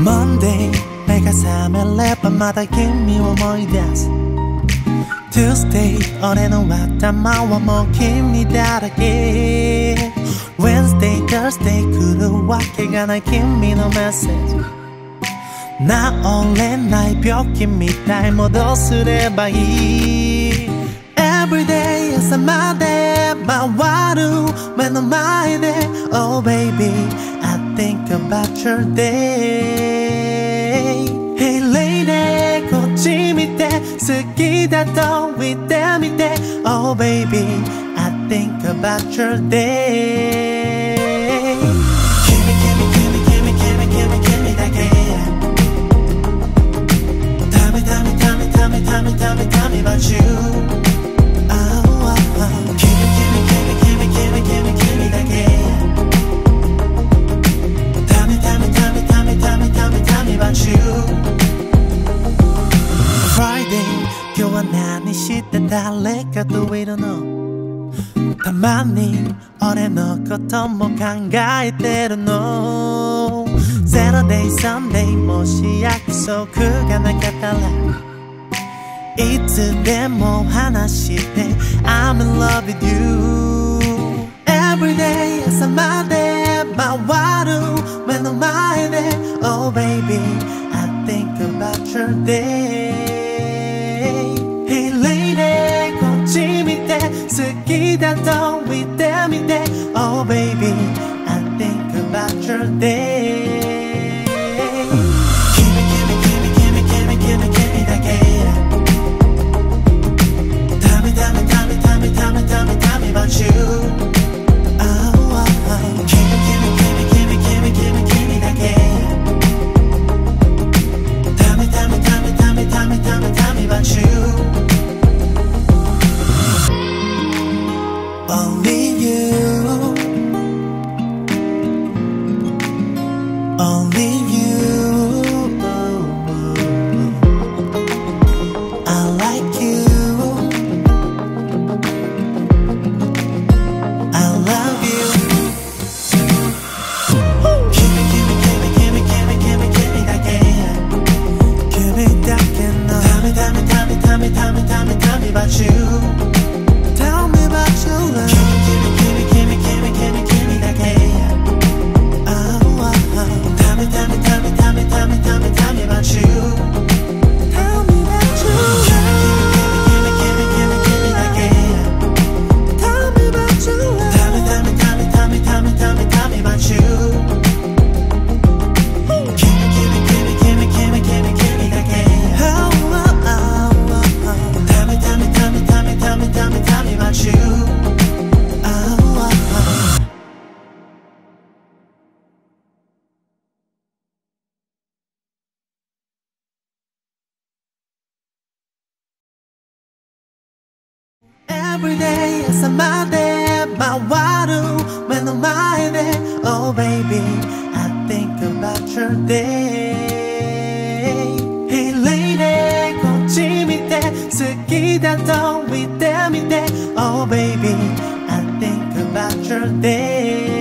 Monday 내가 3일내 밤마다 give 원모이 one more Tuesday 올해는 왔다 마와 먹힙니다 again. Wednesday, Thursday 그루와 걔가 날 give me no message. 나 원래 나의 벽입니다 모두 쓰레바이 Every day is a Monday my 와루 when I'm oh baby think about your day Hey lady こっち見て好きだと言ってみて Oh baby I think about your day 誰かといるのたまに俺のことも考えてるの Saturday Sunday もし約束がなかったらいつでも話して I'm in love with you Everyday 朝まで回る目の前で Oh baby I think about your day baby I think about your day Only Friday, it's a Monday, my water, when I'm Monday. Oh, baby, I think about your day. Hey, lady, 거침이 돼, 스키다던 위대미 돼. Oh, baby, I think about your day.